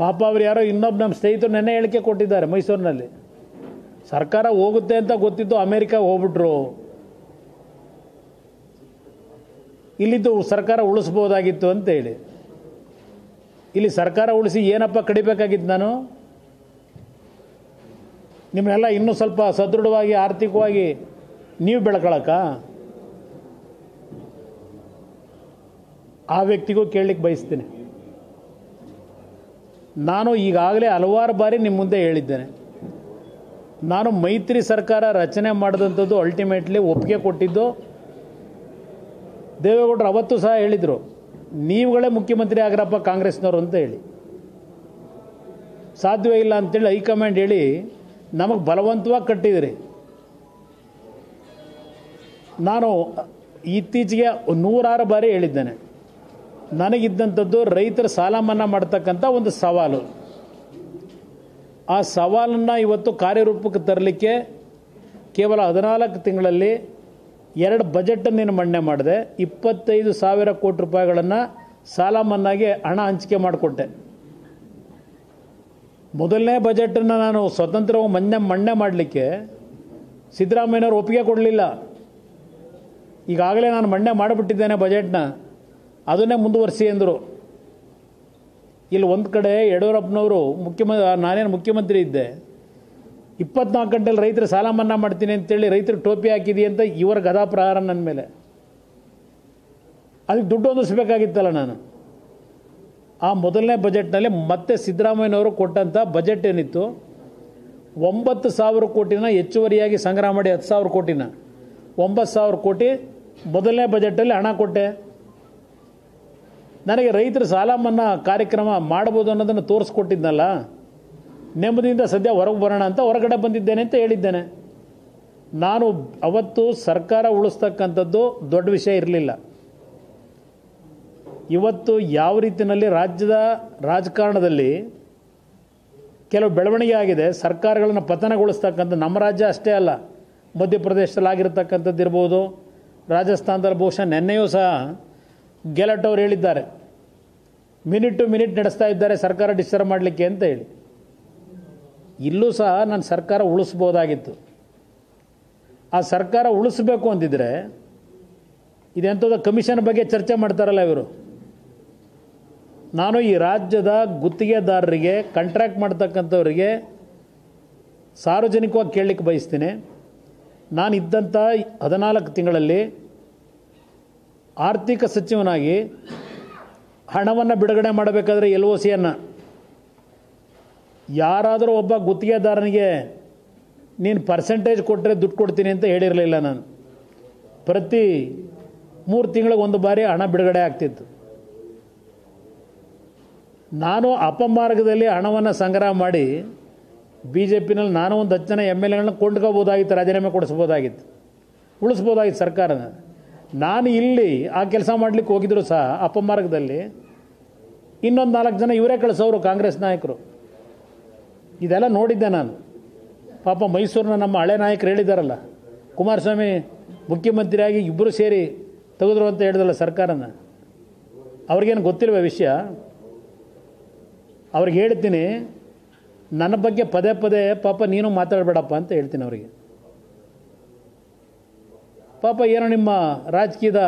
ಪಾಪ ಅವ್ರು ಯಾರೋ ಇನ್ನೊಬ್ಬ ನಮ್ಮ ಸ್ನೇಹಿತರು ನೆನ್ನೆ ಹೇಳಿಕೆ ಕೊಟ್ಟಿದ್ದಾರೆ ಮೈಸೂರಿನಲ್ಲಿ. ಸರ್ಕಾರ ಹೋಗುತ್ತೆ ಅಂತ ಗೊತ್ತಿದ್ದು ಅಮೇರಿಕಾ ಹೋಗ್ಬಿಟ್ರು. ಇಲ್ಲಿದ್ದು ಸರ್ಕಾರ ಉಳಿಸ್ಬೋದಾಗಿತ್ತು ಅಂತ ಹೇಳಿ. ಇಲ್ಲಿ ಸರ್ಕಾರ ಉಳಿಸಿ ಏನಪ್ಪ ಕಡಿಬೇಕಾಗಿತ್ತು ನಾನು? ನಿಮ್ಮನ್ನೆಲ್ಲ ಇನ್ನೂ ಸ್ವಲ್ಪ ಸದೃಢವಾಗಿ, ಆರ್ಥಿಕವಾಗಿ ನೀವು ಬೆಳ್ಕೊಳಕ್ಕ ಆ ವ್ಯಕ್ತಿಗೂ ಕೇಳಲಿಕ್ಕೆ ಬಯಸ್ತೀನಿ. ನಾನು ಈಗಾಗಲೇ ಹಲವಾರು ಬಾರಿ ನಿಮ್ಮ ಮುಂದೆ ಹೇಳಿದ್ದೇನೆ. ನಾನು ಮೈತ್ರಿ ಸರ್ಕಾರ ರಚನೆ ಮಾಡಿದಂಥದ್ದು ಅಲ್ಟಿಮೇಟ್ಲಿ ಒಪ್ಪಿಗೆ ಕೊಟ್ಟಿದ್ದು. ದೇವೇಗೌಡರು ಅವತ್ತು ಸಹ ಹೇಳಿದರು, ನೀವುಗಳೇ ಮುಖ್ಯಮಂತ್ರಿ ಆಗ್ರಪ್ಪ ಕಾಂಗ್ರೆಸ್ನವರು ಅಂತ ಹೇಳಿ. ಸಾಧ್ಯವೇ ಇಲ್ಲ ಅಂತೇಳಿ ಹೈಕಮಾಂಡ್ ಹೇಳಿ, ನಮಗೆ ಬಲವಂತವಾಗಿ ಕಟ್ಟಿದಿರಿ. ನಾನು ಇತ್ತೀಚೆಗೆ ನೂರಾರು ಬಾರಿ ಹೇಳಿದ್ದೇನೆ. ನನಗಿದ್ದಂಥದ್ದು ರೈತರ ಸಾಲ ಮನ್ನಾ ಮಾಡ್ತಕ್ಕಂಥ ಒಂದು ಸವಾಲು. ಆ ಸವಾಲನ್ನು ಇವತ್ತು ಕಾರ್ಯರೂಪಕ್ಕೆ ತರಲಿಕ್ಕೆ ಕೇವಲ ಹದಿನಾಲ್ಕು ತಿಂಗಳಲ್ಲಿ ಎರಡು ಬಜೆಟನ್ನು ನೀನು ಮಂಡನೆ ಮಾಡಿದೆ. ಇಪ್ಪತ್ತೈದು ಸಾವಿರ ಕೋಟಿ ರೂಪಾಯಿಗಳನ್ನು ಸಾಲ ಮನ್ನಾಗೆ ಹಣ ಹಂಚಿಕೆ ಮಾಡಿಕೊಟ್ಟೆ. ಮೊದಲನೇ ಬಜೆಟನ್ನು ನಾನು ಸ್ವತಂತ್ರವಾಗಿ ಮಂಡನೆ ಮಾಡಲಿಕ್ಕೆ ಸಿದ್ದರಾಮಯ್ಯನವರು ಒಪ್ಪಿಗೆ ಕೊಡಲಿಲ್ಲ. ಈಗಾಗಲೇ ನಾನು ಮಣ್ಣೆ ಮಾಡಿಬಿಟ್ಟಿದ್ದೇನೆ ಬಜೆಟ್ನ ಅದನ್ನೇ ಮುಂದುವರಿಸಿ ಎಂದರು. ಇಲ್ಲಿ ಒಂದು ಕಡೆ ಯಡಿಯೂರಪ್ಪನವರು ಮುಖ್ಯಮಂತ್ರಿ ನಾನೇನು ಮುಖ್ಯಮಂತ್ರಿ ಇದ್ದೆ. ಇಪ್ಪತ್ನಾಲ್ಕು ಗಂಟೆಲಿ ರೈತರು ಸಾಲ ಮನ್ನಾ ಮಾಡ್ತೀನಿ ಅಂತೇಳಿ ರೈತರು ಟೋಪಿ ಹಾಕಿದಿ ಅಂತ ಇವರ ಗದಾ ಪ್ರಹಾರ ನನ್ನ ಮೇಲೆ. ಅದಕ್ಕೆ ದುಡ್ಡು ಹೊಂದಿಸ್ಬೇಕಾಗಿತ್ತಲ್ಲ ನಾನು. ಆ ಮೊದಲನೇ ಬಜೆಟ್ನಲ್ಲಿ ಮತ್ತೆ ಸಿದ್ದರಾಮಯ್ಯನವರು ಕೊಟ್ಟಂಥ ಬಜೆಟ್ ಏನಿತ್ತು? ಒಂಬತ್ತು ಸಾವಿರ ಕೋಟಿನ ಹೆಚ್ಚುವರಿಯಾಗಿ ಸಂಗ್ರಹ ಮಾಡಿ ಹತ್ತು ಸಾವಿರ ಕೋಟಿನ. ಒಂಬತ್ತು ಸಾವಿರ ಕೋಟಿ ಮೊದಲನೇ ಬಜೆಟಲ್ಲಿ ಹಣ ಕೊಟ್ಟೆ. ನನಗೆ ರೈತರ ಸಾಲ ಮನ್ನಾ ಕಾರ್ಯಕ್ರಮ ಮಾಡ್ಬೋದು ಅನ್ನೋದನ್ನು ತೋರಿಸ್ಕೊಟ್ಟಿದ್ನಲ್ಲ, ನೆಮ್ಮದಿಯಿಂದ ಸದ್ಯ ಹೊರಗೆ ಬರೋಣ ಅಂತ ಹೊರಗಡೆ ಬಂದಿದ್ದೇನೆ ಅಂತ ಹೇಳಿದ್ದೇನೆ. ನಾನು ಅವತ್ತು ಸರ್ಕಾರ ಉಳಿಸ್ತಕ್ಕಂಥದ್ದು ದೊಡ್ಡ ವಿಷಯ ಇರಲಿಲ್ಲ. ಇವತ್ತು ಯಾವ ರೀತಿಯಲ್ಲಿ ರಾಜ್ಯದ ರಾಜಕಾರಣದಲ್ಲಿ ಕೆಲವು ಬೆಳವಣಿಗೆ ಆಗಿದೆ, ಸರ್ಕಾರಗಳನ್ನು ಪತನಗೊಳಿಸ್ತಕ್ಕಂಥ ನಮ್ಮ ರಾಜ್ಯ ಅಷ್ಟೇ ಅಲ್ಲ ಮಧ್ಯಪ್ರದೇಶದಲ್ಲಿ ಆಗಿರತಕ್ಕಂಥದ್ದು ಇರ್ಬೋದು ರಾಜಸ್ಥಾನದಲ್ಲಿ ಬಹುಶಃ ನಿನ್ನೆಯೂ ಸಹ ಗೆಲಟ್ ಅವರು ಹೇಳಿದ್ದಾರೆ. ಮಿನಿಟ್ ಟು ಮಿನಿಟ್ ನಡೆಸ್ತಾ ಇದ್ದಾರೆ, ಸರ್ಕಾರ ಡಿಸ್ಟರ್ಬ್ ಮಾಡಲಿಕ್ಕೆ ಅಂತ ಹೇಳಿ. ಇಲ್ಲೂ ಸಹ ನಾನು ಸರ್ಕಾರ ಉಳಿಸ್ಬೋದಾಗಿತ್ತು. ಆ ಸರ್ಕಾರ ಉಳಿಸ್ಬೇಕು ಅಂತಿದ್ರೆ ಇದೆಂಥದ್ದು ಕಮಿಷನ್ ಬಗ್ಗೆ ಚರ್ಚೆ ಮಾಡ್ತಾರಲ್ಲ ಇವರು. ನಾನು ಈ ರಾಜ್ಯದ ಗುತ್ತಿಗೆದಾರರಿಗೆ ಕಾಂಟ್ರಾಕ್ಟ್ ಮಾಡ್ತಕ್ಕಂಥವ್ರಿಗೆ ಸಾರ್ವಜನಿಕವಾಗಿ ಕೇಳಲಿಕ್ಕೆ ಬಯಸ್ತೀನಿ. ನಾನು ಇದ್ದಂಥ ಹದಿನಾಲ್ಕು ತಿಂಗಳಲ್ಲಿ ಆರ್ಥಿಕ ಸಚಿವನಾಗಿ ಹಣವನ್ನು ಬಿಡುಗಡೆ ಮಾಡಬೇಕಾದ್ರೆ ಎಲ್ ಒ ಸಿಯನ್ನು. ಯಾರಾದರೂ ಒಬ್ಬ ಗುತ್ತಿಗೆದಾರನಿಗೆ ನೀನು ಪರ್ಸೆಂಟೇಜ್ ಕೊಟ್ಟರೆ ದುಡ್ಡು ಕೊಡ್ತೀನಿ ಅಂತ ಹೇಳಿರಲಿಲ್ಲ ನಾನು. ಪ್ರತಿ ಮೂರು ತಿಂಗಳಿಗೆ ಒಂದು ಬಾರಿ ಹಣ ಬಿಡುಗಡೆ ಆಗ್ತಿತ್ತು. ನಾನು ಅಪಮಾರ್ಗದಲ್ಲಿ ಹಣವನ್ನು ಸಂಗ್ರಹ ಮಾಡಿ ಬಿ ಜೆ ಪಿನಲ್ಲಿ ನಾನು ಒಂದು ಹತ್ತು ಜನ ಎಂ ಎಲ್ ಎಗಳನ್ನ ಕೊಂಡ್ಕೋಬೋದಾಗಿತ್ತು, ರಾಜೀನಾಮೆ ಕೊಡಿಸ್ಬೋದಾಗಿತ್ತು. ಉಳಿಸ್ಬೋದಾಗಿತ್ತು ಸರ್ಕಾರನ. ನಾನು ಇಲ್ಲಿ ಆ ಕೆಲಸ ಮಾಡಲಿಕ್ಕೆ ಹೋಗಿದ್ರು ಸಹ ಅಪಮಾರ್ಗದಲ್ಲಿ ಇನ್ನೊಂದು ನಾಲ್ಕು ಜನ ಇವರೇ ಕಳಿಸೋರು ಕಾಂಗ್ರೆಸ್ ನಾಯಕರು. ಇದೆಲ್ಲ ನೋಡಿದ್ದೆ ನಾನು. ಪಾಪ ಮೈಸೂರಿನ ನಮ್ಮ ಹಳೆ ನಾಯಕರು ಹೇಳಿದಾರಲ್ಲ, ಕುಮಾರಸ್ವಾಮಿ ಮುಖ್ಯಮಂತ್ರಿಯಾಗಿ ಇಬ್ಬರು ಸೇರಿ ತೆಗೆದ್ರು ಅಂತ ಹೇಳಿದಲ್ಲ ಸರ್ಕಾರನ. ಅವ್ರಿಗೇನು ಗೊತ್ತಿಲ್ವ ವಿಷಯ? ಅವ್ರಿಗೆ ಹೇಳ್ತೀನಿ, ನನ್ನ ಬಗ್ಗೆ ಪದೇ ಪದೇ ಪಾಪ ನೀನು ಮಾತಾಡಬೇಡಪ್ಪ ಅಂತ ಹೇಳ್ತೀನಿ ಅವರಿಗೆ. ಪಾಪ ಏನೋ ನಿಮ್ಮ ರಾಜಕೀಯದ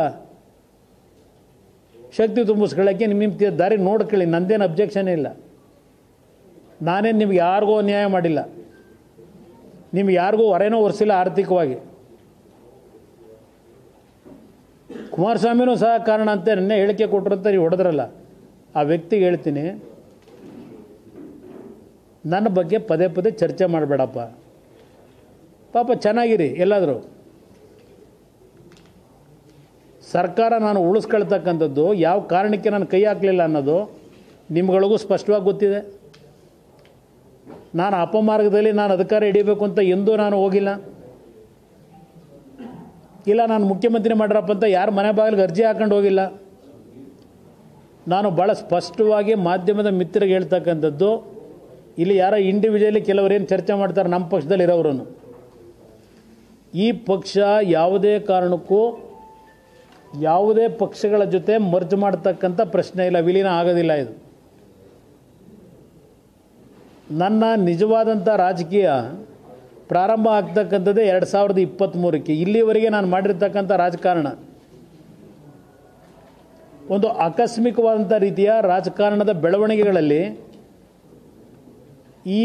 ಶಕ್ತಿ ತುಂಬಿಸ್ಕೊಳ್ಳೋಕ್ಕೆ ನಿಮ್ಮ ದಾರಿ ನೋಡ್ಕೊಳ್ಳಿ, ನಂದೇನು ಅಬ್ಜೆಕ್ಷನ್ ಇಲ್ಲ. ನಾನೇನು ನಿಮ್ಗೆ ಯಾರಿಗೂ ಅನ್ಯಾಯ ಮಾಡಿಲ್ಲ. ನಿಮ್ಗೆ ಯಾರಿಗೂ ಹೊರೇನೋ ಒರೆಸಿಲ್ಲ ಆರ್ಥಿಕವಾಗಿ. ಕುಮಾರಸ್ವಾಮಿನೂ ಸಹ ಕಾರಣ ಅಂತ ನಿನ್ನೆ ಹೇಳಿಕೆ ಕೊಟ್ಟರು ಅಂತ ನೀವು ಹೊಡೆದ್ರಲ್ಲ. ಆ ವ್ಯಕ್ತಿಗೆ ಹೇಳ್ತೀನಿ, ನನ್ನ ಬಗ್ಗೆ ಪದೇ ಪದೇ ಚರ್ಚೆ ಮಾಡಬೇಡಪ್ಪ. ಪಾಪ ಚೆನ್ನಾಗಿರಿ, ಎಲ್ಲಾದರೂ. ಸರ್ಕಾರ ನಾನು ಉಳಿಸ್ಕೊಳ್ತಕ್ಕಂಥದ್ದು ಯಾವ ಕಾರಣಕ್ಕೆ ನಾನು ಕೈ ಹಾಕಲಿಲ್ಲ ಅನ್ನೋದು ನಿಮ್ಗಳಿಗೂ ಸ್ಪಷ್ಟವಾಗಿ ಗೊತ್ತಿದೆ. ನಾನು ಅಪಮಾರ್ಗದಲ್ಲಿ ನಾನು ಅಧಿಕಾರ ಹಿಡಿಬೇಕು ಅಂತ ಎಂದೂ ನಾನು ಹೋಗಿಲ್ಲ. ಇಲ್ಲ, ನಾನು ಮುಖ್ಯಮಂತ್ರಿ ಮಾಡ್ರಪ್ಪ ಅಂತ ಯಾರು ಮನೆ ಬಾಗಿಲಿಗೆ ಅರ್ಜಿ ಹಾಕೊಂಡು ಹೋಗಿಲ್ಲ. ನಾನು ಭಾಳ ಸ್ಪಷ್ಟವಾಗಿ ಮಾಧ್ಯಮದ ಮಿತ್ರರಿಗೆ ಹೇಳ್ತಕ್ಕಂಥದ್ದು, ಇಲ್ಲಿ ಯಾರೋ ಇಂಡಿವಿಜುವಲಿ ಕೆಲವರು ಏನು ಚರ್ಚೆ ಮಾಡ್ತಾರೆ, ನಮ್ಮ ಪಕ್ಷದಲ್ಲಿ ಇರೋರು ಈ ಪಕ್ಷ ಯಾವುದೇ ಕಾರಣಕ್ಕೂ ಯಾವುದೇ ಪಕ್ಷಗಳ ಜೊತೆ ಮರ್ಜ್ ಮಾಡ್ತಕ್ಕಂಥ ಪ್ರಶ್ನೆ ಇಲ್ಲ, ವಿಲೀನ ಆಗೋದಿಲ್ಲ ಇದು. ನನ್ನ ನಿಜವಾದಂಥ ರಾಜಕೀಯ ಪ್ರಾರಂಭ ಆಗ್ತಕ್ಕಂಥದ್ದೇ ಎರಡು ಸಾವಿರದ ಇಪ್ಪತ್ತ್ಮೂರಕ್ಕೆ. ಇಲ್ಲಿವರೆಗೆ ನಾನು ಮಾಡಿರ್ತಕ್ಕಂಥ ರಾಜಕಾರಣ ಒಂದು ಆಕಸ್ಮಿಕವಾದಂಥ ರೀತಿಯ ರಾಜಕಾರಣದ ಬೆಳವಣಿಗೆಗಳಲ್ಲಿ ಈ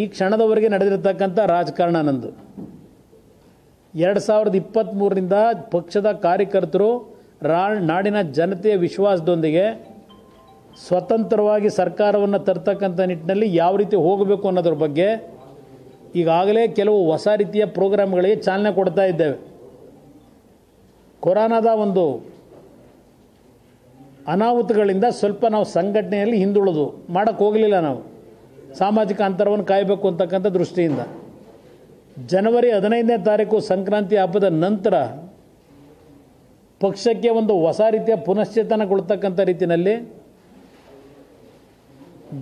ಈ ಕ್ಷಣದವರೆಗೆ ನಡೆದಿರತಕ್ಕಂಥ ರಾಜಕಾರಣ ನಂದು. ಎರಡು ಸಾವಿರದ ಇಪ್ಪತ್ತ್ಮೂರರಿಂದ ಪಕ್ಷದ ಕಾರ್ಯಕರ್ತರು ರಾ ನಾಡಿನ ಜನತೆಯ ವಿಶ್ವಾಸದೊಂದಿಗೆ ಸ್ವತಂತ್ರವಾಗಿ ಸರ್ಕಾರವನ್ನು ತರ್ತಕ್ಕಂಥ ನಿಟ್ಟಿನಲ್ಲಿ ಯಾವ ರೀತಿ ಹೋಗಬೇಕು ಅನ್ನೋದ್ರ ಬಗ್ಗೆ ಈಗಾಗಲೇ ಕೆಲವು ಹೊಸ ರೀತಿಯ ಪ್ರೋಗ್ರಾಮ್ಗಳಿಗೆ ಚಾಲನೆ ಕೊಡ್ತಾ ಇದ್ದೇವೆ. ಕೊರೋನಾದ ಒಂದು ಅನಾಹುತಗಳಿಂದ ಸ್ವಲ್ಪ ನಾವು ಸಂಘಟನೆಯಲ್ಲಿ ಹಿಂದುಳಿದು ಮಾಡೋಕ್ಕೆ ಹೋಗಲಿಲ್ಲ ನಾವು. ಸಾಮಾಜಿಕ ಅಂತರವನ್ನು ಕಾಯಬೇಕು ಅಂತಕ್ಕಂಥ ದೃಷ್ಟಿಯಿಂದ. ಜನವರಿ ಹದಿನೈದನೇ ತಾರೀಕು ಸಂಕ್ರಾಂತಿ ಹಬ್ಬದ ನಂತರ ಪಕ್ಷಕ್ಕೆ ಒಂದು ಹೊಸ ರೀತಿಯ ಪುನಶ್ಚೇತನಗೊಳ್ತಕ್ಕಂಥ ರೀತಿಯಲ್ಲಿ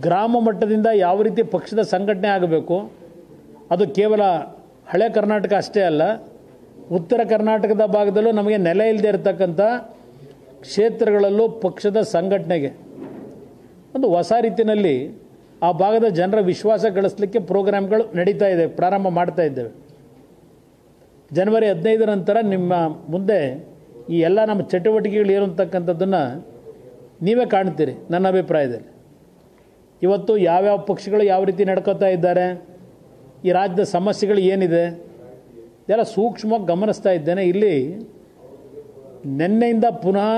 ಗ್ರಾಮ ಮಟ್ಟದಿಂದ ಯಾವ ರೀತಿ ಪಕ್ಷದ ಸಂಘಟನೆ ಆಗಬೇಕು, ಅದು ಕೇವಲ ಹಳೆ ಕರ್ನಾಟಕ ಅಷ್ಟೇ ಅಲ್ಲ, ಉತ್ತರ ಕರ್ನಾಟಕದ ಭಾಗದಲ್ಲೂ ನಮಗೆ ನೆಲೆ ಇಲ್ಲದೆ ಇರತಕ್ಕಂಥ ಕ್ಷೇತ್ರಗಳಲ್ಲೂ ಪಕ್ಷದ ಸಂಘಟನೆಗೆ ಒಂದು ಹೊಸ ರೀತಿಯಲ್ಲಿ ಆ ಭಾಗದ ಜನರ ವಿಶ್ವಾಸ ಗಳಿಸಲಿಕ್ಕೆ ಪ್ರೋಗ್ರಾಮ್ಗಳು ನಡೀತಾ ಇದೆ, ಪ್ರಾರಂಭ ಮಾಡ್ತಾ ಇದ್ದೇವೆ. ಜನವರಿ ಹದಿನೈದರ ನಂತರ ನಿಮ್ಮ ಮುಂದೆ ಈ ಎಲ್ಲ ನಮ್ಮ ಚಟುವಟಿಕೆಗಳು ಏನು ಅಂತಕ್ಕಂಥದ್ದನ್ನು ನೀವೇ ಕಾಣ್ತೀರಿ, ನನ್ನ ಅಭಿಪ್ರಾಯದಲ್ಲಿ. ಇವತ್ತು ಯಾವ್ಯಾವ ಪಕ್ಷಗಳು ಯಾವ ರೀತಿ ನಡ್ಕೋತಾ ಇದ್ದಾರೆ, ಈ ರಾಜ್ಯದ ಸಮಸ್ಯೆಗಳು ಏನಿದೆ, ಇದೆಲ್ಲ ಸೂಕ್ಷ್ಮವಾಗಿ ಗಮನಿಸ್ತಾ ಇದ್ದೇನೆ. ಇಲ್ಲಿ ನಿನ್ನೆಯಿಂದ ಪುನಃ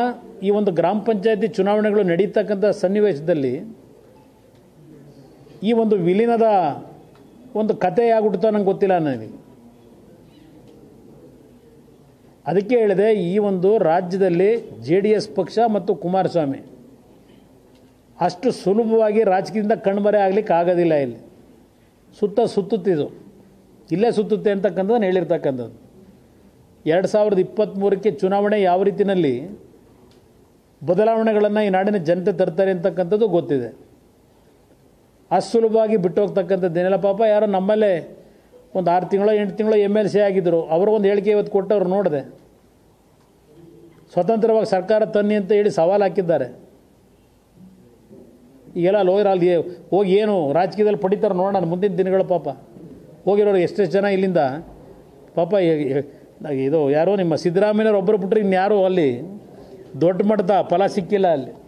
ಈ ಒಂದು ಗ್ರಾಮ ಪಂಚಾಯತಿ ಚುನಾವಣೆಗಳು ನಡೀತಕ್ಕಂಥ ಸನ್ನಿವೇಶದಲ್ಲಿ ಈ ಒಂದು ವಿಲೀನದ ಒಂದು ಕಥೆ ಆಗ್ಬಿಡ್ತೋ ನಂಗೆ ಗೊತ್ತಿಲ್ಲ ನನಗೆ. ಅದಕ್ಕೆ ಹೇಳಿದೆ, ಈ ಒಂದು ರಾಜ್ಯದಲ್ಲಿ ಜೆ ಡಿ ಎಸ್ ಪಕ್ಷ ಮತ್ತು ಕುಮಾರಸ್ವಾಮಿ. ಅಷ್ಟು ಸುಲಭವಾಗಿ ರಾಜಕೀಯದಿಂದ ಕಣ್ಮರೆ ಆಗಲಿಕ್ಕೆ ಆಗೋದಿಲ್ಲ ಇಲ್ಲಿ. ಸುತ್ತ ಸುತ್ತುತ್ತಿದು ಇಲ್ಲೇ ಸುತ್ತುತ್ತೆ ಅಂತಕ್ಕಂಥದ್ದನ್ನು ಹೇಳಿರ್ತಕ್ಕಂಥದ್ದು. ಎರಡು ಸಾವಿರದ ಇಪ್ಪತ್ತ್ಮೂರಕ್ಕೆ ಚುನಾವಣೆ ಯಾವ ರೀತಿಯಲ್ಲಿ ಬದಲಾವಣೆಗಳನ್ನು ಈ ನಾಡಿನ ಜನತೆ ತರ್ತಾರೆ ಅಂತಕ್ಕಂಥದ್ದು ಗೊತ್ತಿದೆ. ಅಸುಲಭವಾಗಿ ಸುಲಭವಾಗಿ ಬಿಟ್ಟು ಹೋಗ್ತಕ್ಕಂಥದ್ದೇನಿಲ್ಲ ಪಾಪ, ಯಾರೋ ನಮ್ಮಲ್ಲೇ ಒಂದು ಆರು ತಿಂಗಳು, ಎಂಟು ತಿಂಗಳು ಎಂ ಎಲ್ ಸಿ ಆಗಿದ್ದರು. ಅವರು ಒಂದು ಹೇಳಿಕೆ ಇವತ್ತು ಕೊಟ್ಟವ್ರು ನೋಡಿದೆ. ಸ್ವತಂತ್ರವಾಗಿ ಸರ್ಕಾರ ತನ್ನಿ ಅಂತ ಹೇಳಿ ಸವಾಲು ಹಾಕಿದ್ದಾರೆ. ಈಗೆಲ್ಲ ಲೋಯರ್ ಅಲ್ಲಿ ಹೋಗಿ ಏನು ರಾಜಕೀಯದಲ್ಲಿ ಪಡಿತಾರೆ ನೋಡೋಣ, ಮುಂದಿನ ದಿನಗಳು ಪಾಪ. ಹೋಗಿರೋರು ಎಷ್ಟೆಷ್ಟು ಜನ ಇಲ್ಲಿಂದ? ಪಾಪ ಇದು ಯಾರೋ ನಿಮ್ಮ ಸಿದ್ದರಾಮಯ್ಯವ್ರು ಒಬ್ಬರು ಬಿಟ್ಟರೆ ಇನ್ಯಾರು ಅಲ್ಲಿ? ದೊಡ್ಡ ಮಟ್ಟದ ಫಲ ಸಿಕ್ಕಿಲ್ಲ ಅಲ್ಲಿ.